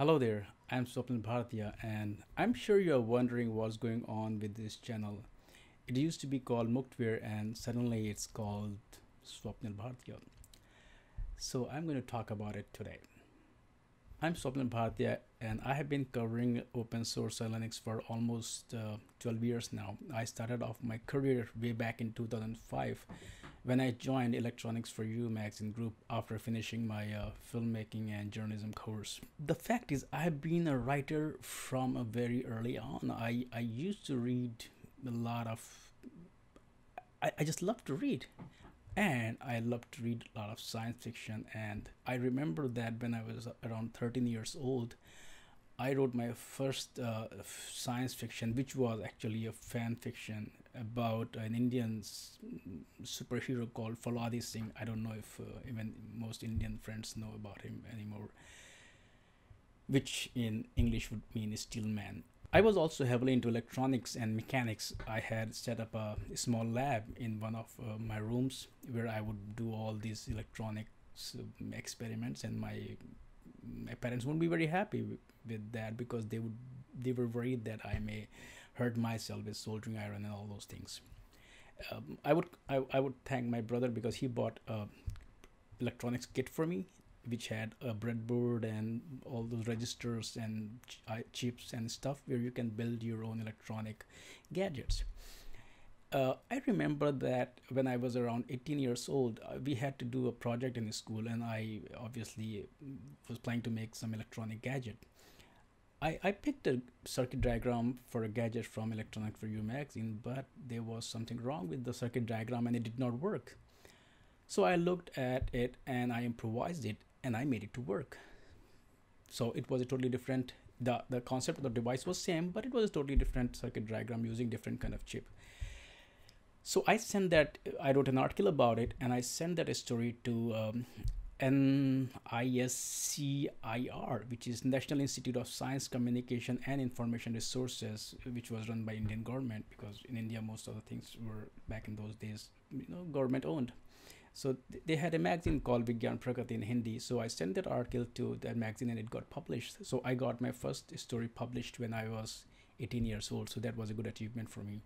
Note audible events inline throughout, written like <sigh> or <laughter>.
Hello there, I'm Swapnil Bhartiya, and I'm sure you're wondering what's going on with this channel. It used to be called Muktware, and suddenly it's called Swapnil Bhartiya. So I'm going to talk about it today. I'm Swapnil Bhartiya, and I have been covering open source Linux for almost uh, 12 years now. I started off my career way back in 2005 when I joined Electronics for You magazine group after finishing my uh, filmmaking and journalism course. The fact is, I've been a writer from a very early on. I, I used to read a lot of, I, I just love to read and I love to read a lot of science fiction. And I remember that when I was around 13 years old, I wrote my first uh, science fiction, which was actually a fan fiction about an Indian superhero called Fauladi Singh. I don't know if uh, even most Indian friends know about him anymore, which in English would mean Steel Man. I was also heavily into electronics and mechanics. I had set up a small lab in one of uh, my rooms where I would do all these electronics um, experiments, and my my parents wouldn't be very happy with, that because they would they were worried that I may hurt myself with soldering iron and all those things. Um, I would I, I would thank my brother because he bought a electronics kit for me which had a breadboard and all those registers and ch- chips and stuff where you can build your own electronic gadgets. Uh, I remember that when I was around 18 years old, uh, we had to do a project in the school, and I obviously was planning to make some electronic gadget. I, I picked a circuit diagram for a gadget from Electronic for You magazine, but there was something wrong with the circuit diagram and it did not work. So I looked at it and I improvised it and I made it to work. So it was a totally different the the concept of the device was same, but it was a totally different circuit diagram using different kind of chip. So I sent that I wrote an article about it and I sent that story to um, NISCAIR, which is National Institute of Science, Communication and Information Resources, which was run by Indian government because in India most of the things were back in those days, you know, government owned. So th- they had a magazine called Vigyan Pragati in Hindi. So I sent that article to that magazine and it got published. So I got my first story published when I was 18 years old. So that was a good achievement for me.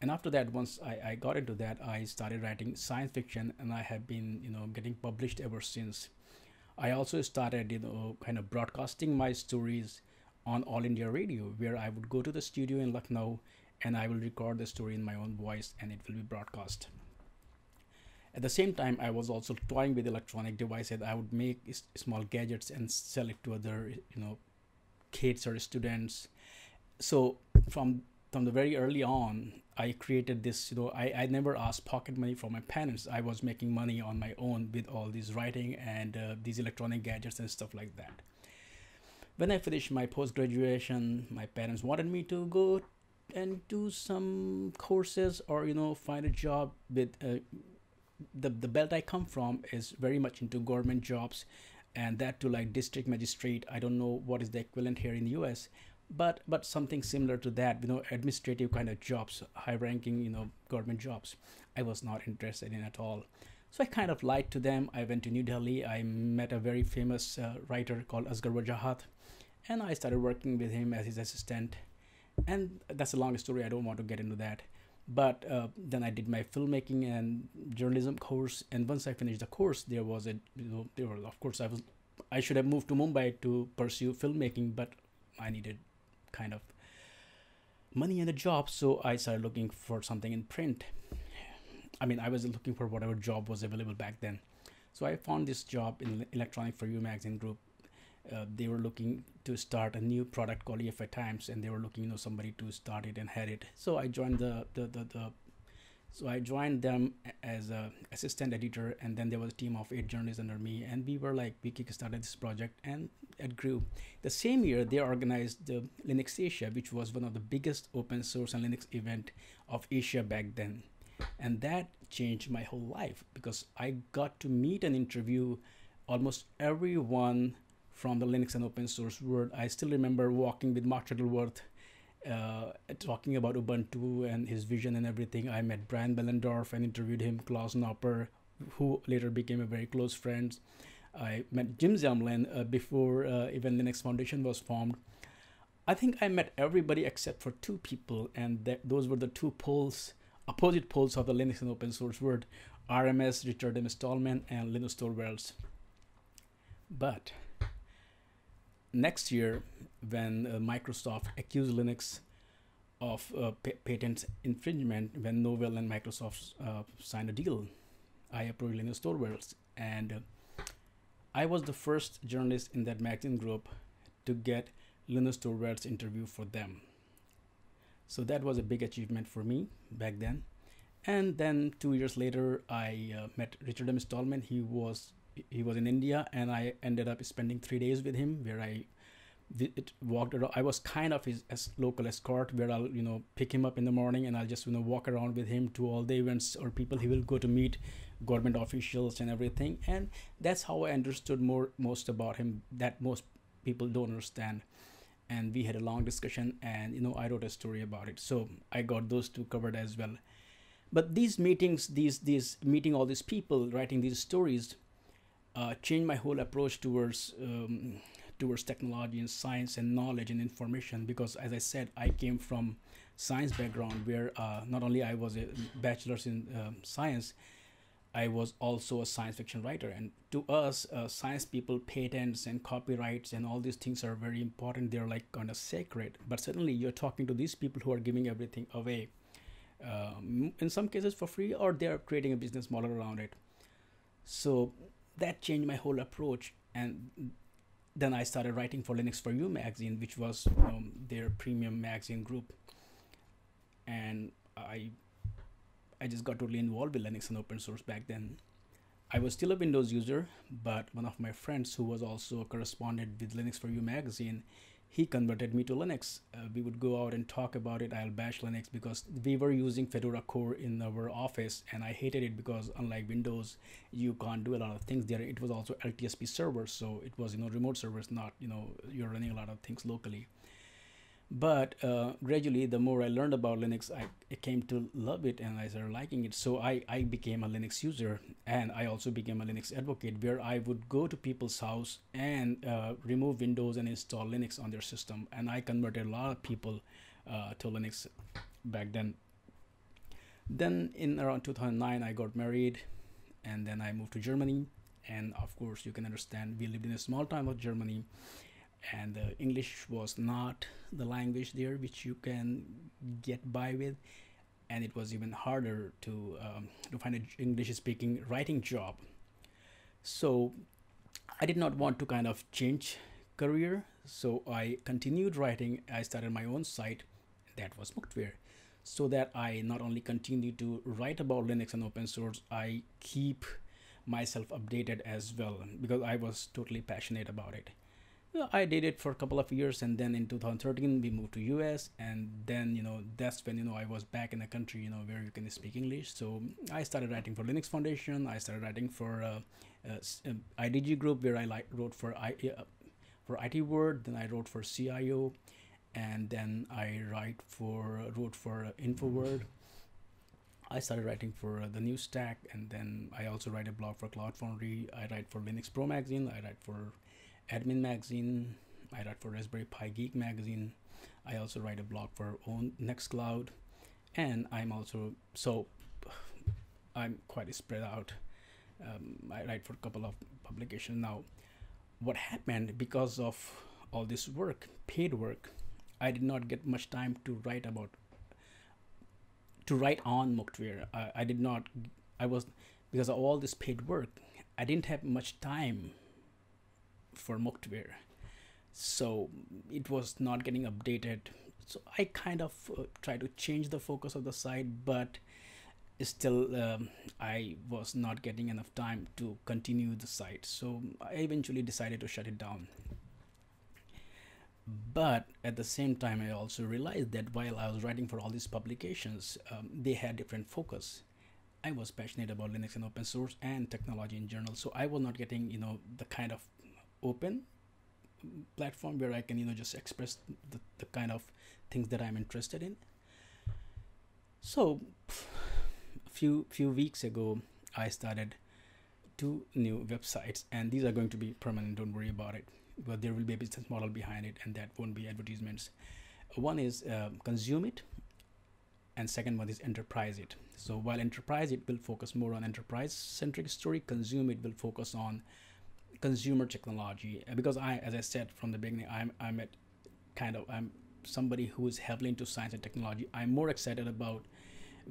And after that, once I, I got into that, I started writing science fiction and I have been, you know, getting published ever since. I also started, you know, kind of broadcasting my stories on All India Radio, where I would go to the studio in Lucknow and I will record the story in my own voice and it will be broadcast. At the same time, I was also toying with electronic devices. I would make small gadgets and sell it to other, you know, kids or students. So from from the very early on, I created this. You know, I, I never asked pocket money from my parents. I was making money on my own with all these writing and uh, these electronic gadgets and stuff like that. When I finished my post graduation, my parents wanted me to go and do some courses or you know find a job with uh, the the belt I come from is very much into government jobs, and that to like district magistrate. I don't know what is the equivalent here in the U.S., but but something similar to that. You know, administrative kind of jobs, high ranking, you know, government jobs. I was not interested in at all. So I kind of lied to them. I went to New Delhi. I met a very famous uh, writer called Asghar Wajahat, and I started working with him as his assistant. And that's a long story. I don't want to get into that but uh, then I did my filmmaking and journalism course, and once I finished the course, there was a you know there were of course I was I should have moved to Mumbai to pursue filmmaking, but I needed kind of money and a job, so I started looking for something in print. I mean, I was looking for whatever job was available back then. So I found this job in Electronic for You magazine group uh, they were looking to start a new product called EFY Times, and they were looking, you know, somebody to start it and head it. So I joined the the the, the so I joined them as a assistant editor, and then there was a team of eight journalists under me, and we were like we kickstarted this project, and it grew. The same year, they organized the Linux Asia, which was one of the biggest open source and Linux event of Asia back then, and that changed my whole life because I got to meet and interview almost everyone from the Linux and open source world. I still remember walking with Mark Shuttleworth, uh, talking about Ubuntu and his vision and everything. I met Brian Behlendorf and interviewed him, Klaus Knopper, who later became a very close friend. I met Jim Zemlin uh, before uh, even Linux Foundation was formed. I think I met everybody except for two people, and th- those were the two poles, opposite poles of the Linux and open source world RMS, Richard M. Stallman, and Linus Torvalds. But next year, when uh, Microsoft accused Linux of uh, patent infringement, when Novell and Microsoft uh, signed a deal, I approached Linus Torvalds, and uh, I was the first journalist in that magazine group to get Linus Torvalds interview for them. So that was a big achievement for me back then. And then two years later, I uh, met Richard M. Stallman. He was he was in India, and I ended up spending three days with him, where I it walked around. I was kind of his as local escort, where I'll you know pick him up in the morning, and I'll just you know walk around with him to all the events or people he will go to meet, government officials and everything. And that's how I understood more most about him that most people don't understand and we had a long discussion and you know i wrote a story about it so i got those two covered as well but these meetings these these meeting all these people writing these stories uh, changed my whole approach towards um, towards technology and science and knowledge and information because as i said i came from science background where uh, not only i was a bachelor's in um, science I was also a science fiction writer, and to us, uh, science people, patents and copyrights and all these things are very important. They're like kind of sacred. But suddenly, you're talking to these people who are giving everything away, um, in some cases for free, or they're creating a business model around it. So that changed my whole approach, and then I started writing for Linux for You magazine, which was know, their premium magazine group, and I I just got totally involved with Linux and open source back then. I was still a Windows user, but one of my friends who was also a correspondent with Linux for You magazine, he converted me to Linux. Uh, we would go out and talk about it. I'll bash Linux because we were using Fedora core in our office, and I hated it because unlike Windows, you can't do a lot of things there. It was also LTSP servers, so it was you know remote servers, not you know you're running a lot of things locally but uh, gradually the more i learned about linux I, I, came to love it and i started liking it. So I, I became a linux user and i also became a linux advocate where i would go to people's house and uh, remove windows and install linux on their system. And i converted a lot of people uh, to linux back then. Then in around 2009 i got married and then i moved to germany. And of course you can understand we lived in a small town of germany and uh, English was not the language there which you can get by with, and it was even harder to um, to find an English speaking writing job. So I did not want to kind of change career, so I continued writing. I started my own site, that was Muktware, so that I not only continue to write about Linux and open source, I keep myself updated as well because I was totally passionate about it. I did it for a couple of years, and then in 2013 we moved to US, and then you know that's when you know I was back in a country you know where you can speak English. So I started writing for Linux Foundation. I started writing for uh, uh, um, IDG Group, where I like wrote for I uh, for ITworld. Then I wrote for CIO, and then I write for wrote for uh, InfoWorld. I started writing for uh, the New Stack, and then I also write a blog for Cloud Foundry. I write for Linux Pro Magazine. I write for admin magazine i write for raspberry pi geek magazine. I also write a blog for own nextcloud. And i'm also so i'm quite spread out. Um, i write for a couple of publications now. What happened because of all this work paid work i did not get much time to write about to write on Muktware. I, I did not i was because of all this paid work i didn't have much time for Muktware. So it was not getting updated. So I kind of uh, tried to change the focus of the site, but still um, I was not getting enough time to continue the site. So I eventually decided to shut it down. But at the same time, I also realized that while I was writing for all these publications, um, they had different focus. I was passionate about Linux and open source and technology in general, so I was not getting, you know, the kind of open platform where I can you know just express the, the kind of things that I'm interested in. So a few few weeks ago I started two new websites, and these are going to be permanent. Don't worry about it. But there will be a business model behind it, and that won't be advertisements. One is uh, consume it, and second one is enterprise it. So while enterprise it will focus more on enterprise centric story, consume it will focus on consumer technology. Uh, because I, as I said from the beginning, I'm I'm at kind of I'm somebody who is heavily into science and technology. I'm more excited about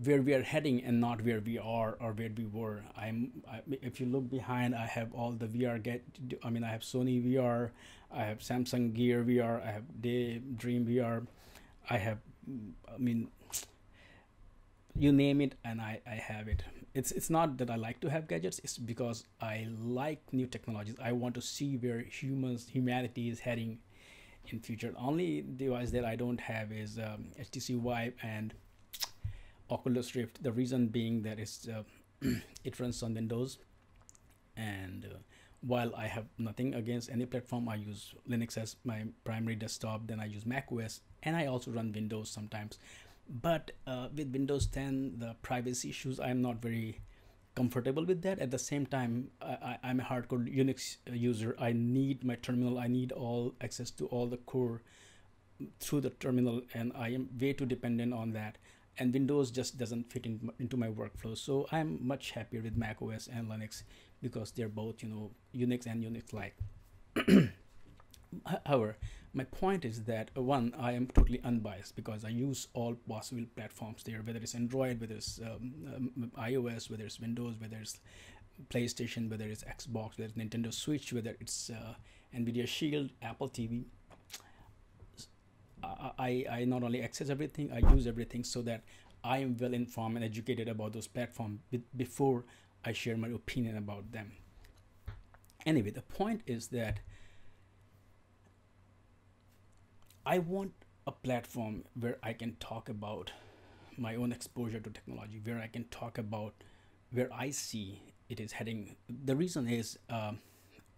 where we are heading and not where we are or where we were. I'm I, if you look behind, I have all the VR get. I mean, I have Sony VR, I have Samsung Gear VR, I have Daydream VR, I have. I mean, you name it, and I I have it. It's it's not that I like to have gadgets. It's because I like new technologies. I want to see where humans humanity is heading in future. Only device that I don't have is um, HTC Vive and Oculus Rift. The reason being that it's uh, <clears throat> it runs on Windows, and uh, while I have nothing against any platform, I use Linux as my primary desktop. Then I use Mac OS, and I also run Windows sometimes. But uh, with Windows 10, the privacy issues, I'm not very comfortable with that. At the same time, I, am a hardcore Unix user. I need my terminal. I need all access to all the core through the terminal, and I am way too dependent on that and Windows just doesn't fit in, into my workflow. So I'm much happier with Mac OS and Linux because they're both, you know, Unix and Unix like. <clears throat> However, my point is that uh, one, I am totally unbiased because I use all possible platforms there, whether it's Android, whether it's um, um, iOS, whether it's Windows, whether it's PlayStation, whether it's Xbox, whether it's Nintendo Switch, whether it's uh, Nvidia Shield, Apple TV. I, I not only access everything, I use everything so that I am well informed and educated about those platforms before I share my opinion about them. Anyway, the point is that I want a platform where I can talk about my own exposure to technology, where I can talk about where I see it is heading. The reason is uh,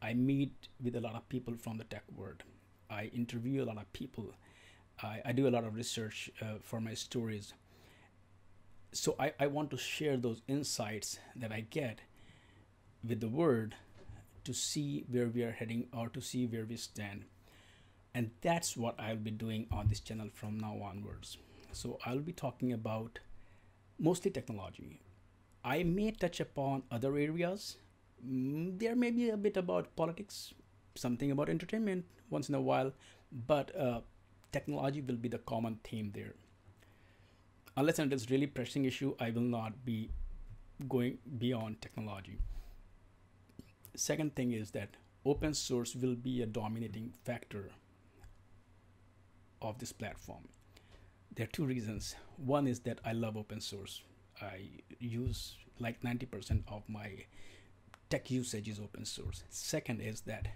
I meet with a lot of people from the tech world. I interview a lot of people I, I do a lot of research uh, for my stories. So I, I want to share those insights that I get with the world to see where we are heading or to see where we stand. And that's what I'll be doing on this channel from now onwards. So I'll be talking about mostly technology. I may touch upon other areas. Mm, there may be a bit about politics, something about entertainment once in a while, but uh, technology will be the common theme there. Unless it's really pressing issue, I will not be going beyond technology. Second thing is that open source will be a dominating factor of this platform. There are two reasons. One is that I love open source. I use like 90% of my tech usage is open source. Second is that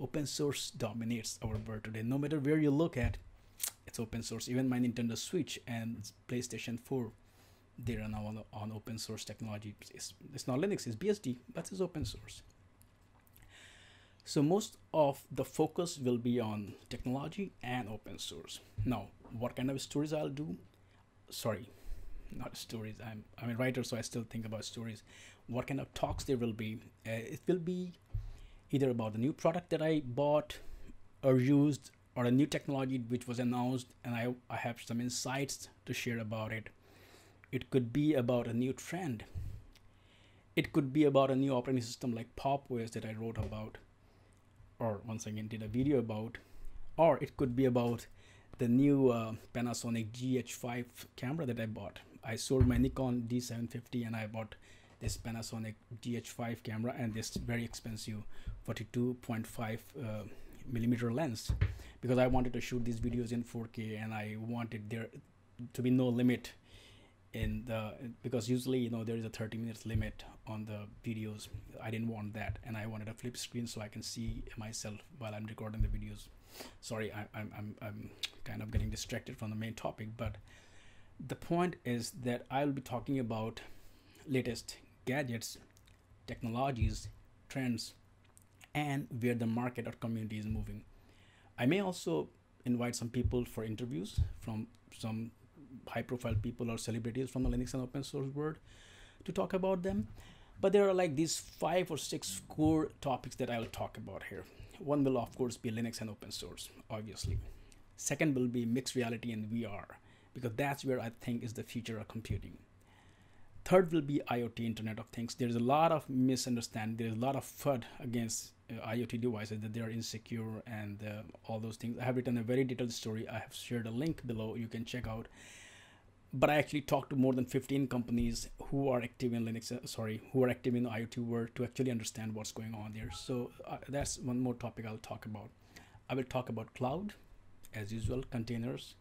open source dominates our world today. No matter where you look at, it's open source even my nintendo switch and playstation 4 they run on, on open source technology it's, it's not linux it's bsd but it's open source so most of the focus will be on technology and open source. Now what kind of stories i'll do? Sorry not stories. I'm i'm a writer so i still think about stories. What kind of talks there will be? Uh, it will be either about the new product that i bought or used or a new technology which was announced and I, I have some insights to share about it. It could be about a new trend. It could be about a new operating system like PopOS that I wrote about or once again did a video about. Or it could be about the new uh, Panasonic GH5 camera that I bought. I sold my Nikon D750 and I bought this Panasonic GH5 camera and this very expensive 42.5 uh, millimeter lens because I wanted to shoot these videos in 4K and I wanted there to be no limit in the because usually you know there is a 30 minutes limit on the videos i didn't want that and i wanted a flip screen so i can see myself while i'm recording the videos sorry I, I'm, I'm i'm kind of getting distracted from the main topic but the point is that i'll be talking about latest gadgets technologies trends and where the market or community is moving. I may also invite some people for interviews from some high profile people or celebrities from the Linux and open source world to talk about them. but there are like these five or six core topics that i'll talk about here. One will of course be linux and open source obviously. Second will be mixed reality and vr because that's where i think is the future of computing. Third will be iot internet of things. There's a lot of misunderstanding there's a lot of fud against uh, iot devices that they are insecure and uh, all those things. I have written a very detailed story. I have shared a link below. You can check out but I actually talked to more than 15 companies who are active in Linux, uh, sorry, who are active in the IoT world to actually understand what's going on there. So uh, that's one more topic I'll talk about. I will talk about cloud, as usual, containers,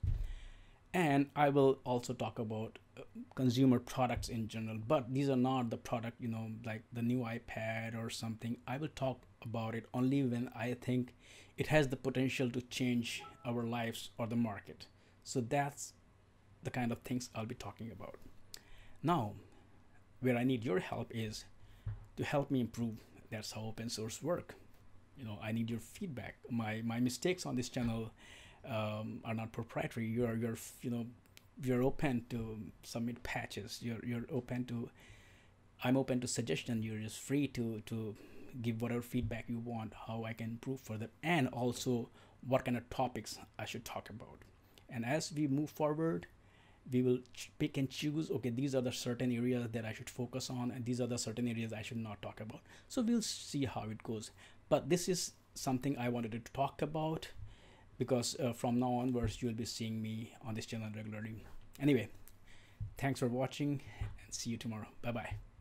and I will also talk about uh, consumer products in general. But these are not the product, you know, like the new iPad or something. I will talk about it only when I think it has the potential to change our lives or the market. So that's the kind of things I'll be talking about. Now, where I need your help is to help me improve. That's how open source work. You know, I need your feedback. My my mistakes on this channel um, are not proprietary. You're you're you know you're open to submit patches. You're you're open to I'm open to suggestion. You're just free to to give whatever feedback you want, how I can improve further, and also what kind of topics I should talk about. And as we move forward, we will pick and choose okay these are the certain areas that i should focus on and these are the certain areas i should not talk about. So we'll see how it goes. But this is something i wanted to talk about because uh, from now onwards you'll be seeing me on this channel regularly. Anyway thanks for watching and see you tomorrow. Bye bye